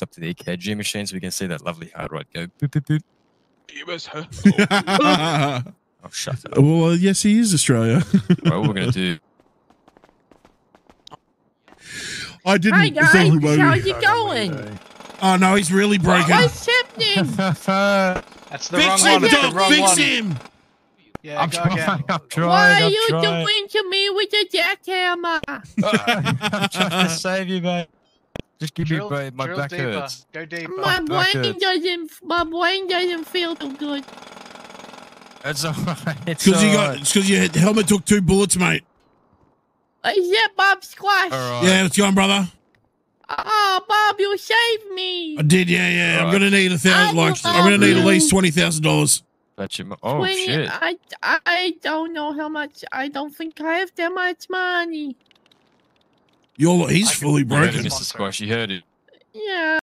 hooked up to the EKG machine so we can see that lovely heart rate go boop boop boop. US, huh? Oh, shut up. well, uh, yes, he is Australia. Well, what we're gonna do? I didn't. Hi guys, think about how's it. it going? Oh no, he's really oh, broken. What's happening? That's the Fix wrong him, one. Doc. wrong Fix one. him. Yeah, I'm go trying. again. I'm trying. what are I'm you trying. doing to me with the jackhammer? I'm trying to save you, mate. Just give Drill, me my drill back deeper. hurts. Go deeper. My back brain hurts. doesn't. My brain doesn't feel too good. That's alright. It's Because you got. It's because your helmet took two bullets, mate. Is that Bob Squash? Alright. Yeah, it's gone, brother. Oh, Bob, you saved me. I did. Yeah, yeah. I'm Alright. gonna need a thousand. I Like, I'm gonna need at least twenty thousand dollars. That's your mo- oh 20 shit. I, I don't know how much. I don't think I have that much money. He's fully You heard it, broken. Mr. Squash. You heard it.